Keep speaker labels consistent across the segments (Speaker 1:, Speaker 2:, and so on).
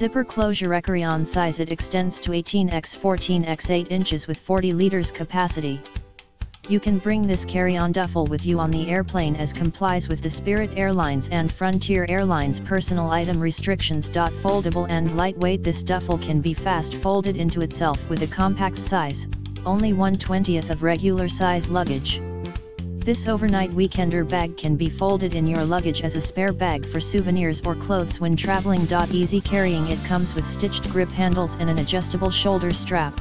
Speaker 1: Zipper closure Ecurion size it extends to 18x 14x 8 inches with 40 liters capacity. You can bring this carry-on duffel with you on the airplane as complies with the Spirit Airlines and Frontier Airlines personal item restrictions. Foldable and lightweight This duffel can be fast folded into itself with a compact size, only 1 20th of regular size luggage. This overnight weekender bag can be folded in your luggage as a spare bag for souvenirs or clothes when traveling. Easy carrying it comes with stitched grip handles and an adjustable shoulder strap.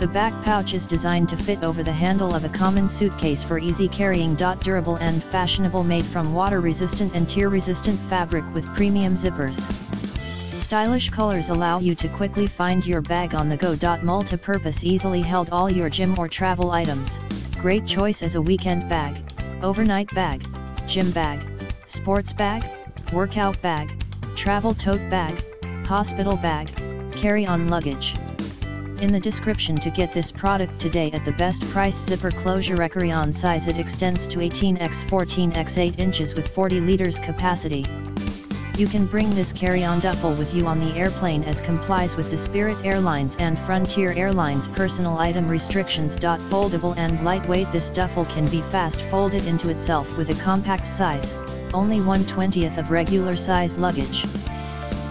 Speaker 1: The back pouch is designed to fit over the handle of a common suitcase for easy carrying. Durable and fashionable made from water-resistant and tear-resistant fabric with premium zippers. Stylish colors allow you to quickly find your bag on the go. Multi-purpose easily held all your gym or travel items. Great choice as a weekend bag, overnight bag, gym bag, sports bag, workout bag, travel tote bag, hospital bag, carry-on luggage. In the description to get this product today at the best price zipper closure Ecurion size it extends to 18x 14x 8 inches with 40 liters capacity. You can bring this carry-on duffel with you on the airplane as complies with the Spirit Airlines and Frontier Airlines personal item restrictions. Foldable and lightweight This duffel can be fast folded into itself with a compact size, only 1 20th of regular size luggage.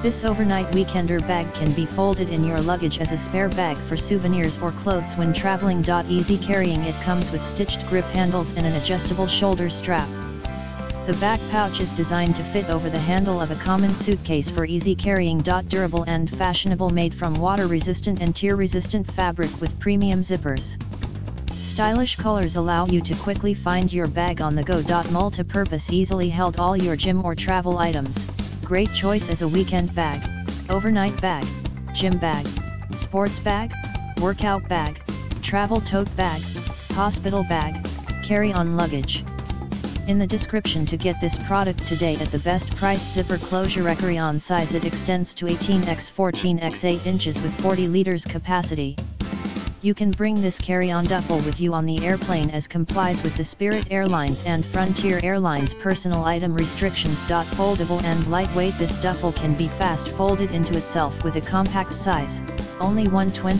Speaker 1: This overnight weekender bag can be folded in your luggage as a spare bag for souvenirs or clothes when traveling. Easy carrying it comes with stitched grip handles and an adjustable shoulder strap. The back pouch is designed to fit over the handle of a common suitcase for easy carrying. Durable and fashionable made from water-resistant and tear-resistant fabric with premium zippers. Stylish colors allow you to quickly find your bag on the go. Multi-purpose easily held all your gym or travel items great choice as a weekend bag, overnight bag, gym bag, sports bag, workout bag, travel tote bag, hospital bag, carry-on luggage. In the description to get this product today at the best price zipper closure Ecurion size it extends to 18x 14x 8 inches with 40 liters capacity. You can bring this carry-on duffel with you on the airplane as complies with the Spirit Airlines and Frontier Airlines personal item restrictions. Foldable and lightweight This duffel can be fast folded into itself with a compact size, only 120